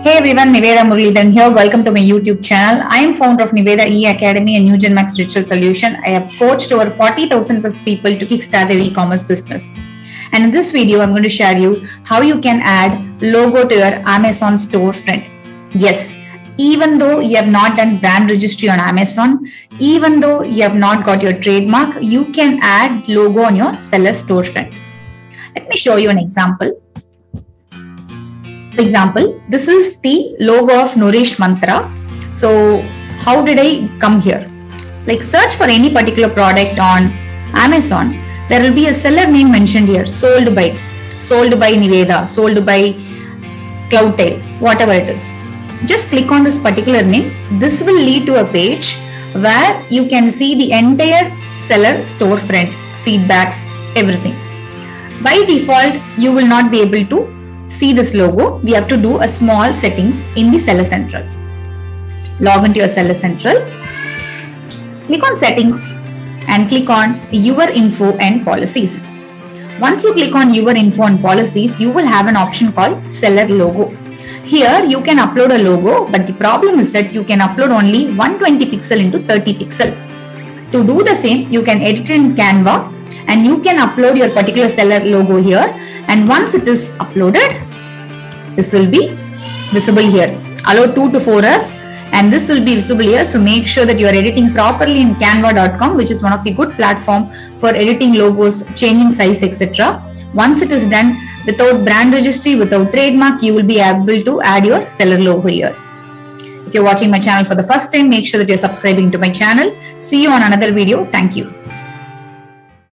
Hey everyone, Nivetha Muralidharan here. Welcome to my YouTube channel. I am founder of Nivetha E Academy and Newgen Max Digital Solution. I have coached over 40,000 plus people to kickstart their e-commerce business. And in this video, I'm going to share you how you can add logo to your Amazon storefront. Yes, even though you have not done brand registry on Amazon, even though you have not got your trademark, you can add logo on your seller storefront. Let me show you an example. Example, this is the logo of Nourish Mantra. So, how did I come here? Like, search for any particular product on Amazon. There will be a seller name mentioned here, sold by, sold by Nivetha, sold by Cloudtail, whatever it is. Just click on this particular name. This will lead to a page where you can see the entire seller storefront, feedbacks, everything. By default, you will not be able to see this logo, we have to do a small settings in the Seller Central. Log into your Seller Central, click on settings and click on your info and policies. Once you click on your info and policies, you will have an option called seller logo. Here you can upload a logo, but the problem is that you can upload only 120 pixel into 30 pixel. To do the same, you can edit in Canva and you can upload your particular seller logo here and once it is uploaded this will be visible here. Allow 2 to 4 hours. And this will be visible here. So make sure that you are editing properly in canva.com which is one of the good platform for editing logos changing size etc once it is done without brand registry without trademark you will be able to add your seller logo here. If you're watching my channel for the first time make sure that you're subscribing to my channel. See you on another video. Thank you